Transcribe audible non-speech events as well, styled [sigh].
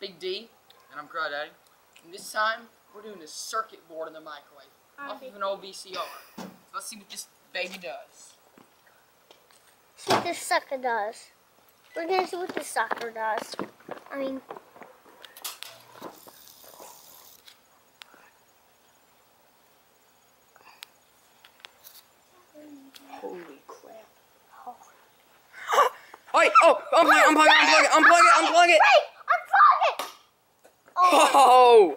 Big D, and I'm Crawdaddy. And this time, we're doing a circuit board in the microwave off of an old VCR. So let's see what this baby does. See what this sucker does. We're gonna see what this sucker does. I mean, Holy crap. Wait, oh, [gasps] unplug it, unplug it, unplug it, unplug it, unplug it! wait, unplug Oh!